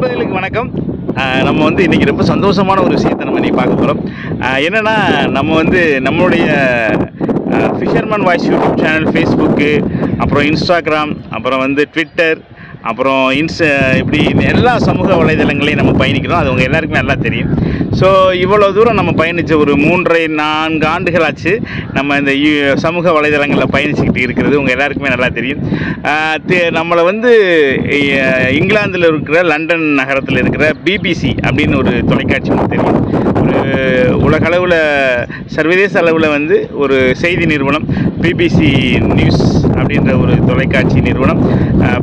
நண்பர்களுக்கு வணக்கம். நம்ம வந்து இன்றைக்கி ரொம்ப சந்தோஷமான ஒரு விஷயத்தை நம்ம நீ பார்க்க போகிறோம் என்னென்னா நம்ம வந்து நம்மளுடைய fisherman voice YouTube channel Facebook அப்புறம் இன்ஸ்டாகிராம் அப்புறம் வந்து ட்விட்டர் அப்புறம் இன்ஸ் இப்படி எல்லா சமூக வலைதளங்களையும் நம்ம பயணிக்கிறோம். அது உங்கள் எல்லாருக்குமே நல்லா தெரியும். ஸோ இவ்வளோ தூரம் நம்ம பயணித்த ஒரு மூன்றரை நான்கு ஆண்டுகள் ஆச்சு நம்ம இந்த சமூக வலைதளங்களில் பயணிச்சுக்கிட்டு இருக்கிறது. உங்கள் எல்லாருக்குமே நல்லா தெரியும். தே- நம்மளை வந்து இங்கிலாந்தில் இருக்கிற லண்டன் நகரத்தில் இருக்கிற பிபிசி அப்படின்னு ஒரு தொலைக்காட்சி ஒன்று தெரியும். ஒரு உலகளவில் சர்வதேச அளவில் வந்து ஒரு செய்தி நிறுவனம் பிபிசி நியூஸ் அப்படின்ற ஒரு தொலைக்காட்சி நிறுவனம்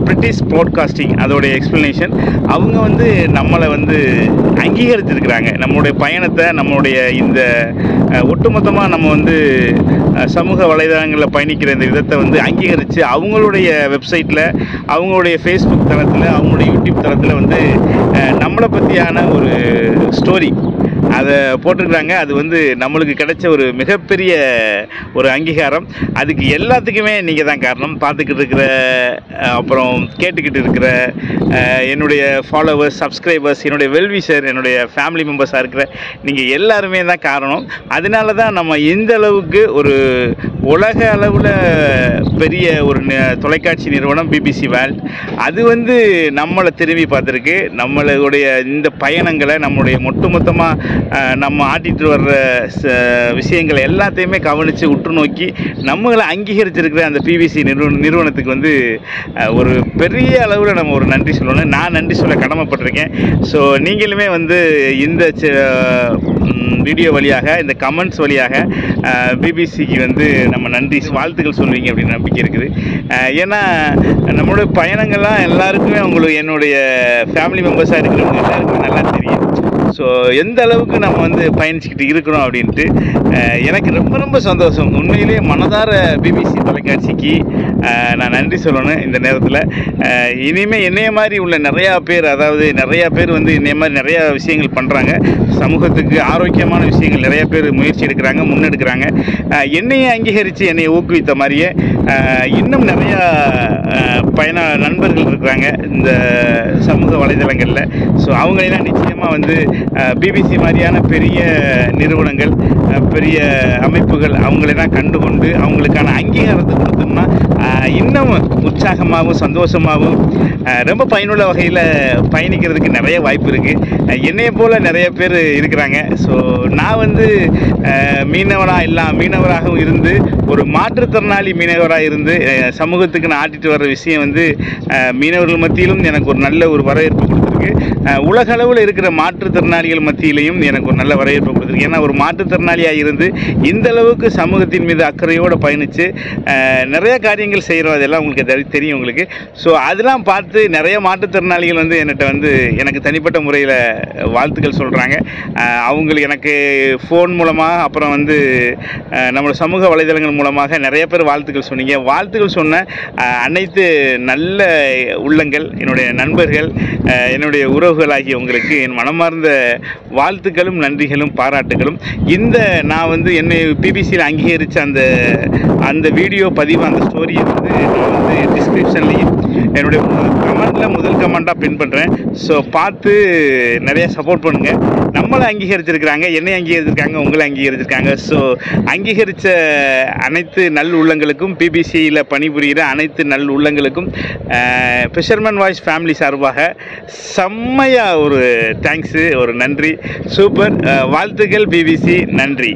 பிரிட்டிஷ் ப்ராட்காஸ்டிங் அதோடைய எக்ஸ்ப்ளனேஷன் அவங்க வந்து நம்மளை வந்து அங்கீகரிச்சிருக்கிறாங்க. நம்மளுடைய பயணத்தை நம்மளுடைய இந்த ஒட்டுமொத்தமாக நம்ம வந்து சமூக வலைதளங்களில் பயணிக்கிற இந்த விதத்தை வந்து அங்கீகரித்து அவங்களுடைய வெப்சைட்டில் அவங்களுடைய ஃபேஸ்புக் தளத்தில் அவங்களுடைய யூடியூப் தளத்தில் வந்து நம்மளை பற்றியான ஒரு ஸ்டோரி அதை போட்டிருக்கிறாங்க. அது வந்து நம்மளுக்கு கிடைச்ச ஒரு மிகப்பெரிய ஒரு அங்கீகாரம். அதுக்கு எல்லாத்துக்குமே நீங்கள் தான் காரணம். பார்த்துக்கிட்டு இருக்கிற அப்புறம் கேட்டுக்கிட்டு இருக்கிற என்னுடைய ஃபாலோவர்ஸ் சப்ஸ்கிரைபர்ஸ் என்னுடைய வெல்விஷர் என்னுடைய ஃபேமிலி மெம்பர்ஸாக இருக்கிற நீங்கள் எல்லாருமே தான் காரணம். அதனால தான் நம்ம இந்த அளவுக்கு ஒரு உலக அளவில் பெரிய ஒரு தொலைக்காட்சி நிறுவனம் பிபிசி வேல்ட் அது வந்து நம்மளை திரும்பி பார்த்துருக்கு. நம்மளுடைய இந்த பயணங்களை நம்மளுடைய ஒட்டுமொத்தமாக நம்ம ஆட்டிட்டு வர்ற ச- விஷயங்களை எல்லாத்தையுமே கவனித்து உற்று நோக்கி நம்மளை அங்கீகரிச்சிருக்கிற அந்த பிபிசி நிறுவன நிறுவனத்துக்கு வந்து ஒரு பெரிய அளவில் நம்ம ஒரு நன்றி சொல்லணும் நான் நன்றி சொல்ல கடமைப்பட்டிருக்கேன். ஸோ நீங்களுமே வந்து இந்த வீடியோ வழியாக இந்த கமெண்ட்ஸ் வழியாக பிபிசிக்கு வந்து நம்ம நன்றி வாழ்த்துக்கள் சொல்வீங்க அப்படின்னு நம்பிக்கை இருக்குது. ஏன்னா நம்மளுடைய பயணங்கள்லாம் எல்லாருக்குமே உங்களுக்கு என்னுடைய ஃபேமிலி மெம்பர்ஸாக இருக்கிறவங்க எல்லாருக்குமே நல்லா தெரியும். ஸோ எந்த அளவுக்கு நம்ம வந்து பயணிச்சுக்கிட்டு இருக்கிறோம் அப்படின்ட்டு எனக்கு ரொம்ப ரொம்ப சந்தோஷம். உண்மையிலேயே மனதார பிபிசி தொலைக்காட்சிக்கு நான் நன்றி சொல்லணும் இந்த நேரத்தில். இனிமேல் என்னைய மாதிரி உள்ள நிறையா பேர் அதாவது நிறையா பேர் வந்து என்னைய மாதிரி நிறையா விஷயங்கள் பண்ணுறாங்க சமூகத்துக்கு ஆரோக்கியமான விஷயங்கள் நிறைய பேர் முயற்சி எடுக்கிறாங்க முன்னெடுக்கிறாங்க. என்னையே அங்கீகரித்து என்னை ஊக்குவித்த மாதிரியே இன்னும் நிறையா பயண நண்பர்கள் இருக்கிறாங்க இந்த சமூக வலைதளங்களில். ஸோ அவங்களெல்லாம் நிச்சயமாக வந்து பிபிசி மாதிரியான பெரிய நிறுவனங்கள் பெரிய அமைப்புகள் அவங்களெல்லாம் கண்டுகொண்டு அவங்களுக்கான அங்கீகாரத்தை கொடுத்தோம்னா இன்னும் உற்சாகமாகவும் சந்தோஷமாகவும் ரொம்ப பயனுள்ள வகையில் பயணிக்கிறதுக்கு நிறைய வாய்ப்பு இருக்குது என்னையை போல் நிறைய பேர் இருக்கிறாங்க. ஸோ நான் வந்து மீனவனாக எல்லாம் மீனவராகவும் இருந்து ஒரு மாற்றுத்திறனாளி மீனவராக இருந்து சமூகத்துக்கு நான் ஆட்டிட்டு வர்ற விஷயம் வந்து மீனவர்கள் மத்தியிலும் எனக்கு ஒரு நல்ல ஒரு வரவேற்பு கொடுத்துருக்கு உலக அளவில் இருக்கிற மாற்றுத்திறனாளிகள் மத்தியிலையும் எனக்கு ஒரு நல்ல வரவேற்பு கொடுத்துருக்கு. ஏன்னா ஒரு மாற்றுத்திறனாளியாக இருந்து இந்த அளவுக்கு சமூகத்தின் மீது அக்கறையோடு பயணித்து நிறைய காரியங்கள் செய்கிறோம் அதெல்லாம் உங்களுக்கு தெரியும் உங்களுக்கு. ஸோ அதெல்லாம் பார்த்து நிறைய மாற்றுத்திறனாளிகள் வந்து என்கிட்ட வந்து எனக்கு தனிப்பட்ட முறையில் வாழ்த்துக்கள் சொல்கிறாங்க அவங்களுக்கு எனக்கு ஃபோன் மூலமாக அப்புறம் வந்து நம்மளோட சமூக வலைதளங்கள் மூலமாக நிறைய பேர் வாழ்த்துக்கள் சொன்னீங்க. வாழ்த்துக்கள் சொன்ன அனைத்து நல்ல உள்ளங்கள் என்னுடைய நண்பர்கள் என்னுடைய என்னுடைய உறவுகளாகிய உங்களுக்கு என் மனமார்ந்த வாழ்த்துக்களும் நன்றிகளும் பாராட்டுகளும். இந்த நான் வந்து என்னை பிபிசியில் அங்கீகரித்த அந்த அந்த வீடியோ பதிவு அந்த ஸ்டோரியை வந்து நான் வந்து டிஸ்கிரிப்ஷன்லேயும் என்னுடைய கமெண்டில் முதல் கமெண்ட்டாக பின் பண்ணுறேன் ஸோ பார்த்து நிறைய சப்போர்ட் பண்ணுங்கள் நம்மளை அங்கீகரிச்சிருக்கிறாங்க என்னை அங்கீகரிச்சிருக்காங்க உங்களை அங்கீகரிச்சிருக்காங்க. ஸோ அங்கீகரித்த அனைத்து நல் உள்ளங்களுக்கும் பிபிசியில் பணிபுரிகிற அனைத்து நல் உள்ளங்களுக்கும் ஃபிஷர்மேன் வாய்ஸ் ஃபேமிலி சார்பாக செம்மையாக ஒரு தேங்க்ஸு ஒரு நன்றி. சூப்பர். வாழ்த்துக்கள் பிபிசி நன்றி.